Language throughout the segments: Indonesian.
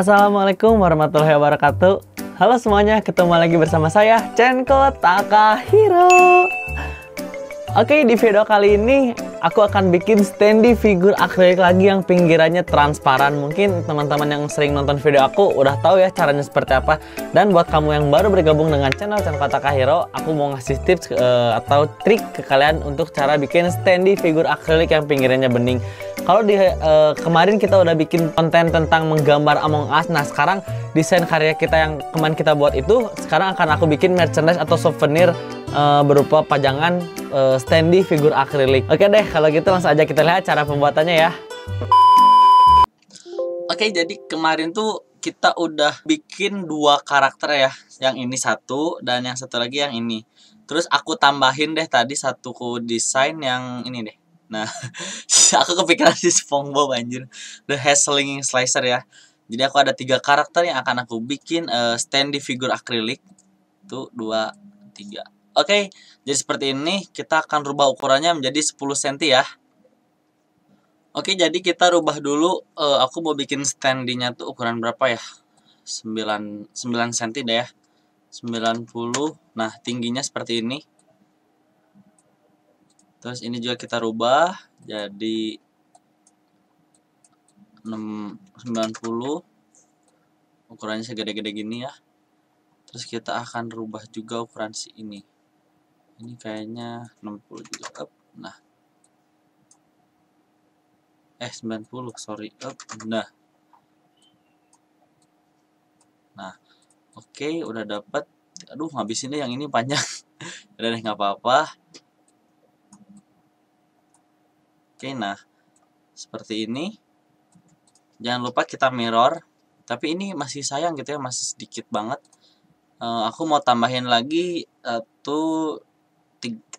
Assalamualaikum warahmatullahi wabarakatuh. Halo semuanya, ketemu lagi bersama saya Chenko Takahiro. Oke, di video kali ini aku akan bikin standy figur akrilik lagi yang pinggirannya transparan. Mungkin teman-teman yang sering nonton video aku udah tahu ya caranya seperti apa. Dan buat kamu yang baru bergabung dengan channel Chenko Takahiro, aku mau ngasih tips uh, atau trik ke kalian untuk cara bikin standy figur akrilik yang pinggirannya bening. Kalau di uh, kemarin kita udah bikin konten tentang menggambar Among Us, nah sekarang desain karya kita yang kemarin kita buat itu sekarang akan aku bikin merchandise atau souvenir uh, berupa pajangan uh, standy figur akrilik. Oke deh, kalau gitu langsung aja kita lihat cara pembuatannya ya. Oke, jadi kemarin tuh kita udah bikin dua karakter ya. Yang ini satu dan yang satu lagi yang ini. Terus aku tambahin deh tadi satu desain yang ini deh. Nah, aku kepikiran si SpongeBob anjir. The Hair Slicer ya. Jadi aku ada tiga karakter yang akan aku bikin uh, standy figur akrilik. Tuh, dua, tiga. Oke, jadi seperti ini kita akan rubah ukurannya menjadi 10 cm ya. Oke, jadi kita rubah dulu. Uh, aku mau bikin standinya tuh ukuran berapa ya? 9 9 cm deh ya. 90. Nah, tingginya seperti ini. Terus ini juga kita rubah jadi 6 90 ukurannya segede-gede gini ya. Terus kita akan rubah juga ukuran si ini ini kayaknya 60 juga up. Nah. Eh 90 sorry up. Nah. Nah oke okay, udah dapat aduh ngabisin yang ini panjang. Udah deh nggak apa-apa. Oke okay, nah. Seperti ini. Jangan lupa kita mirror. Tapi ini masih sayang gitu ya masih sedikit banget. Uh, aku mau tambahin lagi satu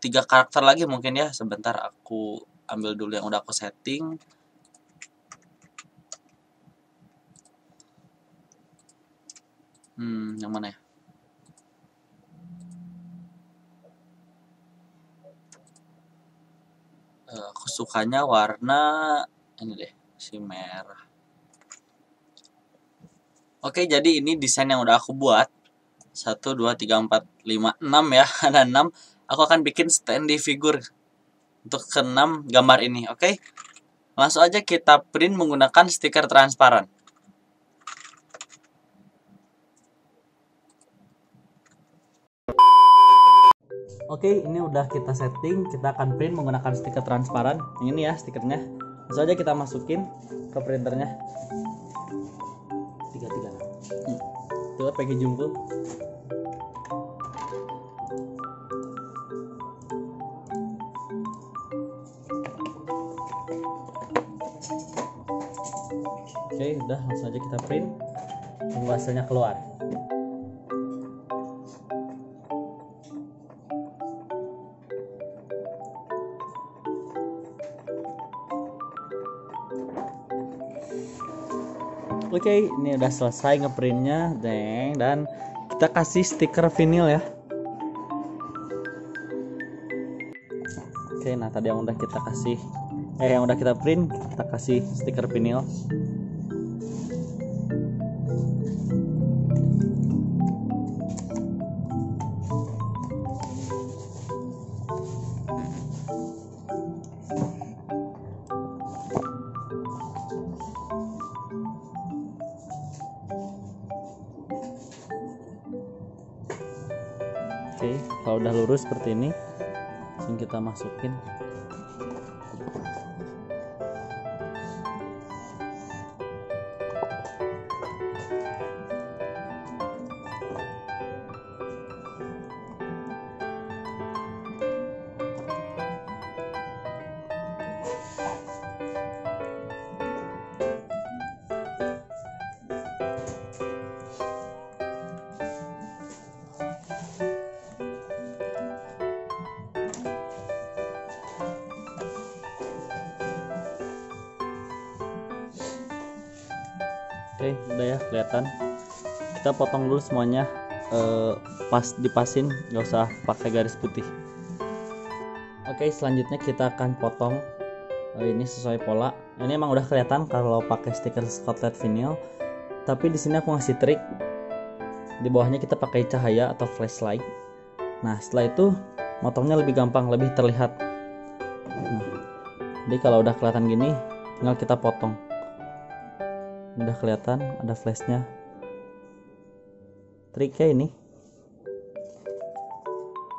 tiga karakter lagi mungkin ya. Sebentar aku ambil dulu yang udah aku setting. Hmm yang mana ya? Aku sukanya warna ini deh si merah. Oke jadi ini desain yang udah aku buat. 1, 2, 3, 4, 5, 6 ya. Ada 6 aku akan bikin standy figure untuk keenam gambar ini, oke? Okay? Langsung aja kita print menggunakan stiker transparan. Oke, okay, ini udah kita setting. Kita akan print menggunakan stiker transparan. Yang ini ya stikernya. Langsung aja kita masukin ke printernya. Tiga tiga. Hmm. Coba packaging dulu. Oke, udah langsung aja kita print. Tunggu hasilnya keluar. Oke, okay, ini udah selesai ngeprintnya, deng, dan kita kasih stiker vinyl ya. Oke, okay, nah tadi yang udah kita kasih, eh yang udah kita print, kita kasih stiker vinyl. Lurus seperti ini, langsung kita masukin Oke udah ya kelihatan. Kita potong dulu semuanya. Eh, pas dipasin nggak usah pakai garis putih. Oke selanjutnya kita akan potong eh, ini sesuai pola. Ini emang udah kelihatan kalau pakai stiker Scotland vinyl. Tapi di sini aku ngasih trik. Di bawahnya kita pakai cahaya atau flashlight. Nah setelah itu motongnya lebih gampang lebih terlihat. Nah, jadi kalau udah kelihatan gini tinggal kita potong udah kelihatan ada flashnya. Triknya ini.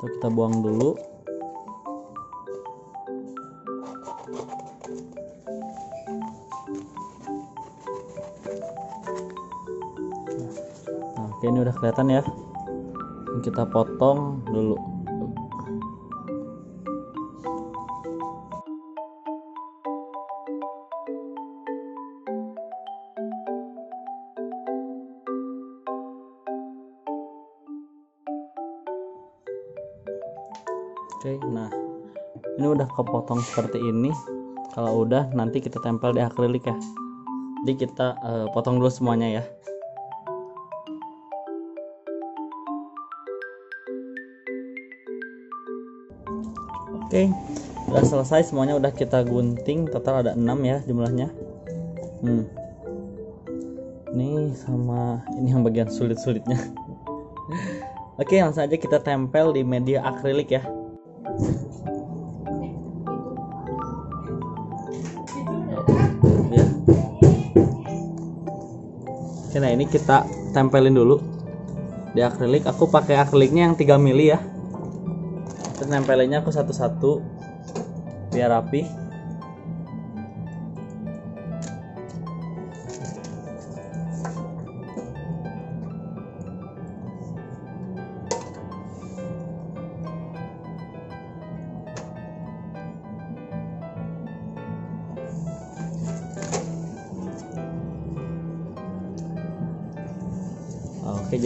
Tuh, kita buang dulu. Nah, oke ini udah kelihatan ya. Kita potong dulu Oke, nah ini udah kepotong seperti ini. Kalau udah nanti kita tempel di akrilik ya. Jadi kita uh, potong dulu semuanya ya. Oke, udah selesai semuanya udah kita gunting. Total ada 6 ya jumlahnya. Hmm. Ini sama ini yang bagian sulit-sulitnya. Oke, langsung aja kita tempel di media akrilik ya. Ya. Oke nah ini kita tempelin dulu. Di akrilik aku pakai akriliknya yang 3 mili ya. Terus nempelinnya aku satu-satu biar rapi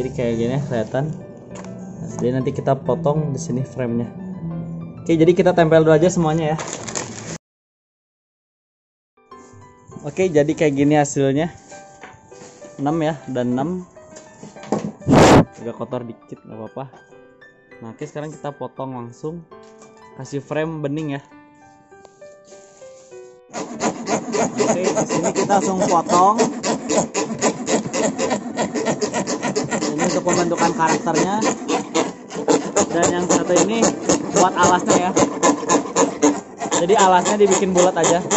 jadi kayak gini ya, kelihatan. Nah, jadi nanti kita potong di sini framenya. Oke, jadi kita tempel dulu aja semuanya ya. Oke, jadi kayak gini hasilnya. 6 ya, dan 6 agak kotor dikit nggak apa-apa. Nah, oke sekarang kita potong langsung kasih frame bening ya. Oke, di sini kita langsung potong. Untuk pembentukan karakternya. Dan yang satu ini buat alasnya ya. Jadi alasnya dibikin bulat aja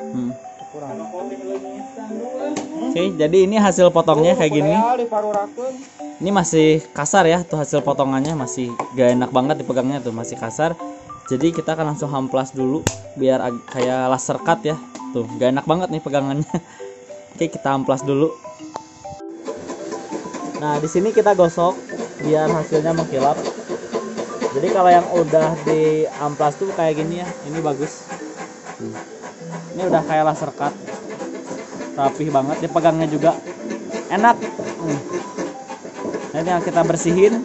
Hmm. Oke, jadi ini hasil potongnya kayak gini. Ini masih kasar ya tuh hasil potongannya masih gak enak banget dipegangnya tuh masih kasar. Jadi kita akan langsung hamplas dulu biar kayak laser cut ya. Tuh, gak enak banget nih pegangannya. Oke, kita hamplas dulu. Nah, di sini kita gosok biar hasilnya mengkilap. Jadi kalau yang udah di amplas tuh kayak gini ya, ini bagus. Ini udah kayak laser cut. Rapih banget, dipegangnya juga enak. Nah, ini yang kita bersihin.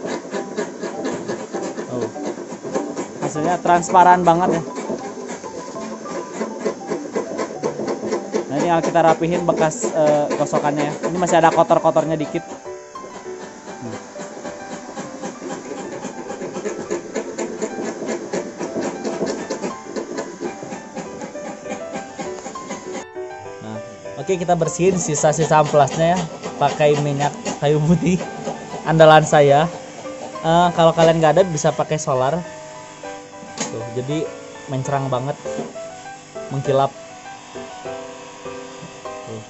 Oh. Hasilnya transparan banget ya. Nah, ini yang kita rapihin bekas uh, gosokannya ya. Ini masih ada kotor-kotornya dikit. Oke kita bersihin sisa-sisa amplasnya ya. Pakai minyak kayu putih andalan saya. Uh, kalau kalian nggak ada bisa pakai solar. Tuh, jadi mencerang banget mengkilap. Tuh.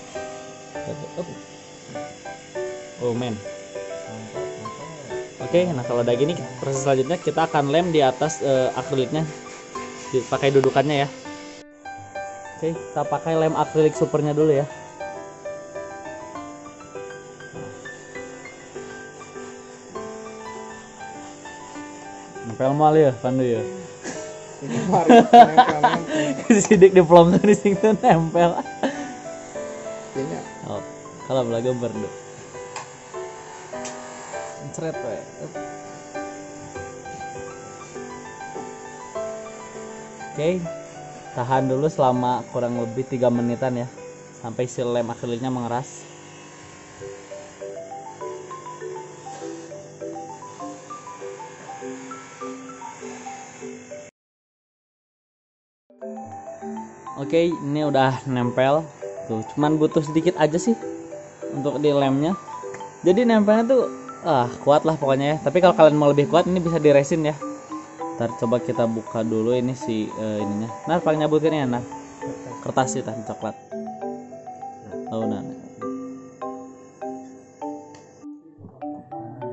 oh men. Oke, nah kalau udah gini proses selanjutnya kita akan lem di atas uh, akriliknya pakai dudukannya ya. Oke, kita pakai lem akrilik supernya dulu ya. Nempel mal ya, Pandu ya. Sidik diplom di sini nempel. kalau belah gambar deh ceret we oke tahan dulu selama kurang lebih tiga menitan ya sampai si lem akriliknya mengeras Oke, ini udah nempel. Tuh, cuman butuh sedikit aja sih untuk di lemnya. Jadi nempelnya tuh ah kuat lah pokoknya ya. Tapi kalau kalian mau lebih kuat ini bisa di resin ya. Ntar coba kita buka dulu ini si uh, ininya. Nah, paling nyabutinnya nah. Kertas sih tadi coklat. Oh, nah. nah.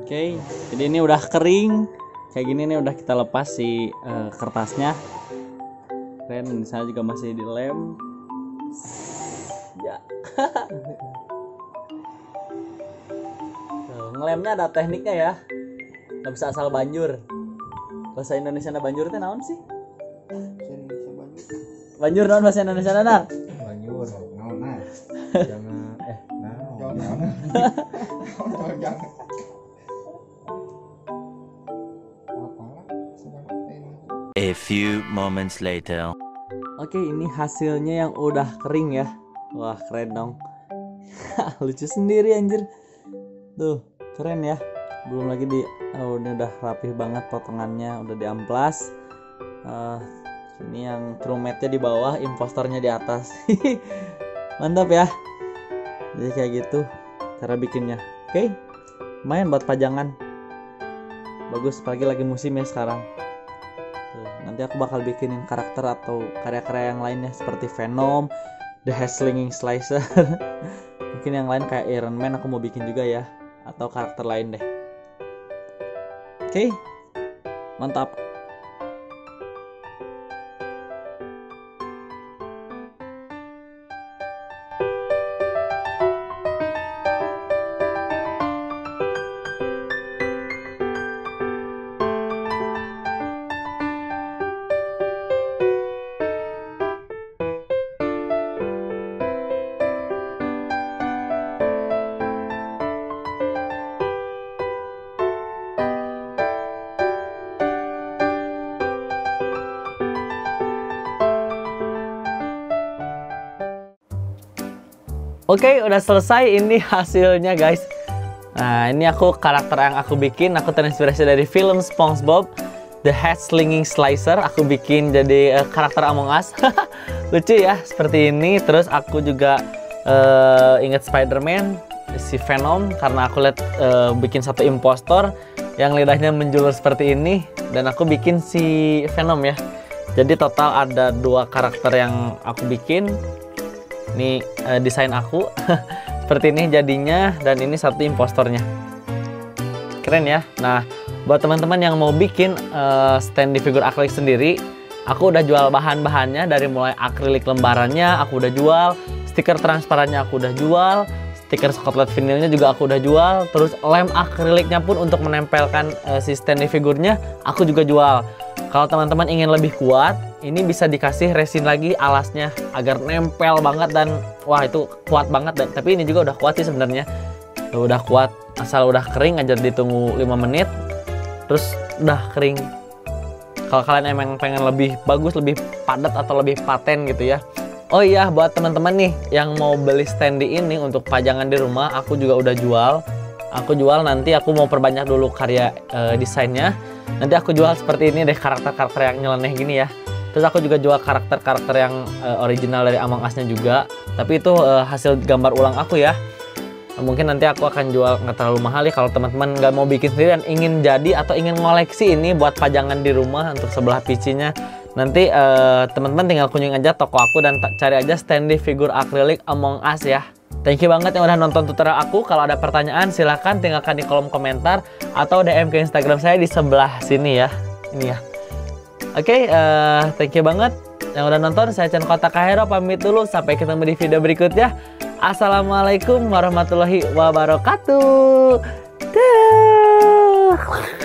Oke, jadi ini udah kering. Kayak gini nih udah kita lepas si uh, kertasnya keren saya juga masih di lem ya ngelemnya ada tekniknya ya nggak bisa asal banjur bahasa Indonesia ada banjur itu naon sih banjur naon bahasa Indonesia ada banjur naon nah jangan eh naon jangan jangan A few moments later. Oke, ini hasilnya yang udah kering ya. Wah, keren dong. Lucu sendiri anjir. Tuh, keren ya. Belum lagi di oh, ini udah rapih banget potongannya, udah diamplas. Uh, ini yang crewmate di bawah, impostornya di atas. Mantap ya. Jadi kayak gitu cara bikinnya. Oke. Main buat pajangan. Bagus, apalagi lagi musim ya sekarang nanti aku bakal bikinin karakter atau karya-karya yang lainnya seperti Venom, The Slinging Slicer. Mungkin yang lain kayak Iron Man aku mau bikin juga ya atau karakter lain deh. Oke. Mantap. Oke, udah selesai ini hasilnya guys. Nah, ini aku karakter yang aku bikin, aku terinspirasi dari film SpongeBob, The Head Slinging Slicer. Aku bikin jadi uh, karakter Among Us. Lucu ya, seperti ini. Terus aku juga uh, inget Spider-Man, si Venom, karena aku lihat uh, bikin satu impostor yang lidahnya menjulur seperti ini, dan aku bikin si Venom ya. Jadi total ada dua karakter yang aku bikin ini uh, desain aku. Seperti ini jadinya dan ini satu impostornya. Keren ya. Nah buat teman-teman yang mau bikin uh, stand di figur akrilik sendiri aku udah jual bahan-bahannya dari mulai akrilik lembarannya aku udah jual stiker transparannya aku udah jual stiker skotlet vinilnya juga aku udah jual terus lem akriliknya pun untuk menempelkan uh, si stand di figurnya aku juga jual. Kalau teman-teman ingin lebih kuat, ini bisa dikasih resin lagi alasnya agar nempel banget dan wah itu kuat banget dan tapi ini juga udah kuat sih sebenarnya. Udah kuat asal udah kering aja ditunggu 5 menit terus udah kering. Kalau kalian emang pengen lebih bagus, lebih padat atau lebih paten gitu ya. Oh iya, buat teman-teman nih yang mau beli standy ini untuk pajangan di rumah, aku juga udah jual. Aku jual nanti aku mau perbanyak dulu karya e, desainnya nanti aku jual seperti ini deh karakter-karakter yang nyeleneh gini ya terus aku juga jual karakter-karakter yang uh, original dari Among Us-nya juga tapi itu uh, hasil gambar ulang aku ya mungkin nanti aku akan jual nggak terlalu mahal ya kalau teman-teman nggak mau bikin sendiri dan ingin jadi atau ingin ngoleksi ini buat pajangan di rumah untuk sebelah PC-nya nanti uh, teman-teman tinggal kunjungi aja toko aku dan cari aja standy figur akrilik Among Us ya Thank you banget yang udah nonton tutorial aku. Kalau ada pertanyaan silahkan tinggalkan di kolom komentar atau DM ke Instagram saya di sebelah sini ya. Ini ya. Oke, okay, uh, eh, thank you banget yang udah nonton. Saya Chan Kota Kahero pamit dulu. Sampai ketemu di video berikutnya. Assalamualaikum warahmatullahi wabarakatuh. Dah.